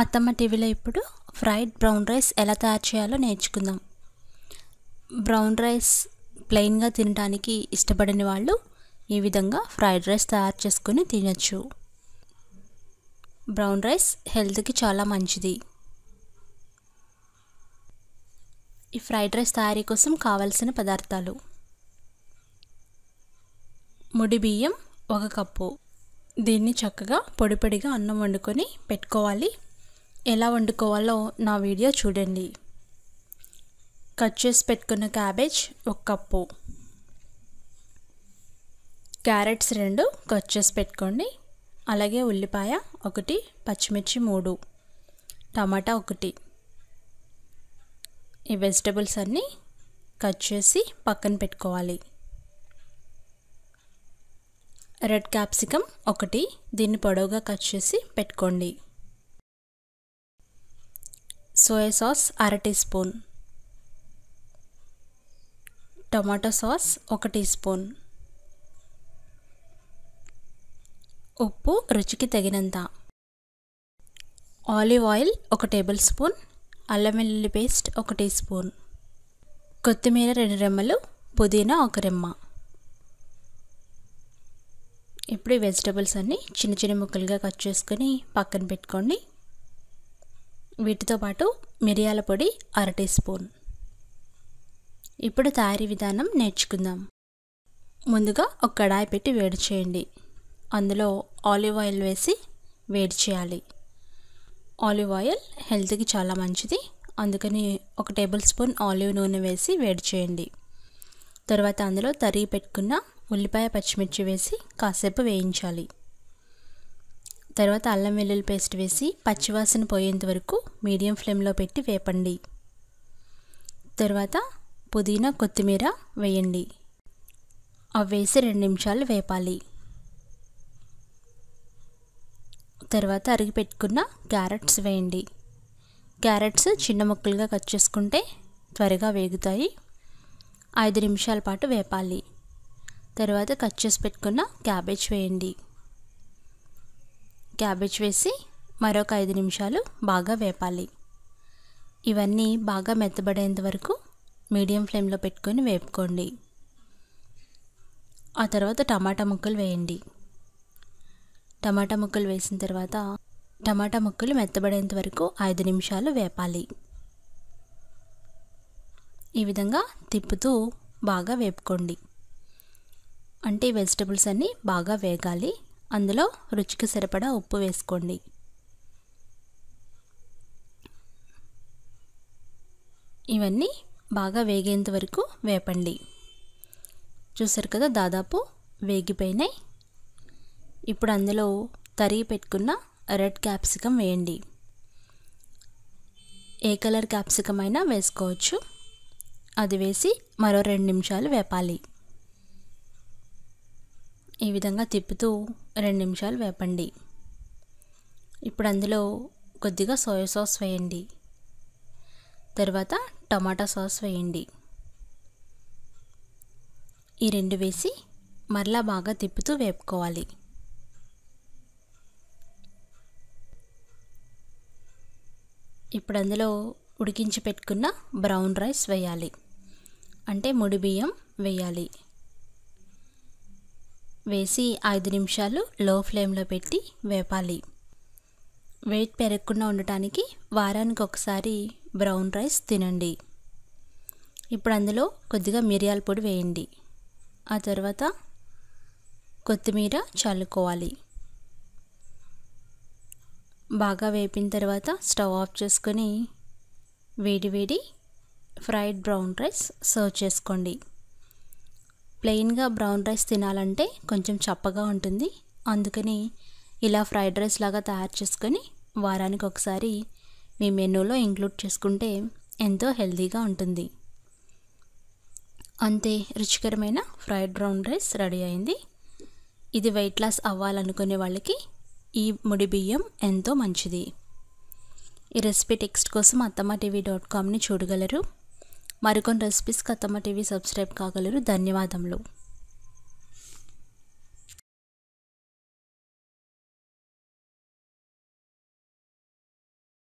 అత్తమ్మ టీవీలో ఇప్పుడు ఫ్రైడ్ బ్రౌన్ రైస్ ఎలా తయారు చేయాలో నేర్చుకుందాం. బ్రౌన్ రైస్ ప్లెయిన్గా తినడానికి ఇష్టపడని వాళ్ళు ఈ విధంగా ఫ్రైడ్ రైస్ తయారు చేసుకొని తినచ్చు. బ్రౌన్ రైస్ హెల్త్కి చాలా మంచిది. ఈ ఫ్రైడ్ రైస్ తయారీ కోసం కావలసిన పదార్థాలు. ముడి బియ్యం ఒక కప్పు. దీన్ని చక్కగా పొడి పొడిగా అన్నం వండుకొని పెట్టుకోవాలి. ఎలా వండుకోవాలో నా వీడియో చూడండి. కట్ చేసి పెట్టుకున్న క్యాబేజ్ ఒక కప్పు. క్యారెట్స్ రెండు కట్ చేసి పెట్టుకోండి. అలాగే ఉల్లిపాయ ఒకటి పచ్చిమిర్చి మూడు టమాటా ఒకటి. ఈ వెజిటబుల్స్ అన్నీ కట్ చేసి పక్కన పెట్టుకోవాలి. రెడ్ క్యాప్సికమ్ ఒకటి దీన్ని పొడవుగా కట్ చేసి పెట్టుకోండి. సోయా సాస్ అర టీ స్పూన్. టమాటో సాస్ ఒక టీ స్పూన్. ఉప్పు రుచికి తగినంత. ఆలివ్ ఆయిల్ ఒక టేబుల్ స్పూన్. అల్లం వెల్లుల్లి పేస్ట్ ఒక టీ స్పూన్. కొత్తిమీర రెండు రెమ్మలు పుదీనా ఒక రెమ్మ. ఇప్పుడు ఈ వెజిటబుల్స్ అన్నీ చిన్న చిన్న ముక్కలుగా కట్ చేసుకొని పక్కన పెట్టుకోండి. వీటితో పాటు మిరియాల పొడి అర టీ స్పూన్. ఇప్పుడు తయారీ విధానం నేర్చుకుందాం. ముందుగా ఒక కడాయి పెట్టి వేడి చేయండి. అందులో ఆలివ్ ఆయిల్ వేసి వేడి చేయాలి. ఆలివ్ ఆయిల్ హెల్త్కి చాలా మంచిది. అందుకని ఒక టేబుల్ స్పూన్ ఆలివ్ నూనె వేసి వేడి చేయండి. తర్వాత అందులో తరిగి పెట్టుకున్న ఉల్లిపాయ పచ్చిమిర్చి వేసి కాసేపు వేయించాలి. తర్వాత అల్లం వెల్లుల్లి పేస్ట్ వేసి పచ్చివాసన పోయేంత వరకు మీడియం ఫ్లేమ్లో పెట్టి వేపండి. తర్వాత పుదీనా కొత్తిమీర వేయండి. అవి వేసి రెండు నిమిషాలు వేపాలి. తర్వాత అరిగి పెట్టుకున్న క్యారెట్స్ వేయండి. క్యారెట్స్ చిన్న ముక్కలుగా కట్ చేసుకుంటే త్వరగా వేగుతాయి. ఐదు నిమిషాల పాటు వేపాలి. తర్వాత కట్ చేసి పెట్టుకున్న క్యాబేజ్ వేయండి. క్యాబేజ్ వేసి మరొక ఐదు నిమిషాలు బాగా వేపాలి. ఇవన్నీ బాగా మెత్తబడేంత వరకు మీడియం ఫ్లేమ్లో పెట్టుకొని వేపుకోండి. ఆ తర్వాత టమాటా ముక్కలు వేయండి. టమాటా ముక్కలు వేసిన తర్వాత టమాటా ముక్కలు మెత్తబడేంత వరకు ఐదు నిమిషాలు వేపాలి. ఈ విధంగా తిప్పుతూ బాగా వేపుకోండి. అంటే వెజిటబుల్స్ అన్నీ బాగా వేగాలి. అందులో రుచికి సరిపడా ఉప్పు వేసుకోండి. ఇవన్నీ బాగా వేగేంత వరకు వేపండి. చూసారు కదా దాదాపు వేగిపోయినాయి. ఇప్పుడు అందులో తరిగి పెట్టుకున్న రెడ్ క్యాప్సికం వేయండి. ఏ కలర్ క్యాప్సికం అయినా వేసుకోవచ్చు. అది వేసి మరో రెండు నిమిషాలు వేపాలి. ఈ విధంగా తిప్పుతూ రెండు నిమిషాలు వేపండి. ఇప్పుడు అందులో కొద్దిగా సోయా సాస్ వేయండి. తర్వాత టమాటా సాస్ వేయండి. ఈ రెండు వేసి మరలా బాగా తిప్పుతూ వేపుకోవాలి. ఇప్పుడు అందులో ఉడికించి పెట్టుకున్న బ్రౌన్ రైస్ వేయాలి. అంటే ముడి బియ్యం వేయాలి. వేసి ఐదు నిమిషాలు లో ఫ్లేమ్లో పెట్టి వేపాలి. వెయిట్ పెరగకుండా ఉండటానికి వారానికి ఒకసారి బ్రౌన్ రైస్ తినండి. ఇప్పుడు అందులో కొద్దిగా మిరియాల పొడి వేయండి. ఆ తర్వాత కొత్తిమీర చల్లుకోవాలి. బాగా వేపిన తర్వాత స్టవ్ ఆఫ్ చేసుకొని వేడి వేడి ఫ్రైడ్ బ్రౌన్ రైస్ సర్వ్ చేసుకోండి. ప్లెయిన్గా బ్రౌన్ రైస్ తినాలంటే కొంచెం చప్పగా ఉంటుంది. అందుకని ఇలా ఫ్రైడ్ రైస్ లాగా తయారు చేసుకొని వారానికి ఒకసారి మీ మెనూలో ఇంక్లూడ్ చేసుకుంటే ఎంతో హెల్తీగా ఉంటుంది. అంతే రుచికరమైన ఫ్రైడ్ బ్రౌన్ రైస్ రెడీ అయింది. ఇది వెయిట్ లాస్ అవ్వాలనుకునే వాళ్ళకి ఈ ముడి బియ్యం ఎంతో మంచిది. ఈ రెసిపీ టెక్స్ట్ కోసం అత్తమ్మ టీవీ డాట్ కామ్ని చూడగలరు. మరికొన్ని రెసిపీస్కి అత్తమ్మ టీవీ సబ్స్క్రైబ్ కాగలరు. ధన్యవాదములు.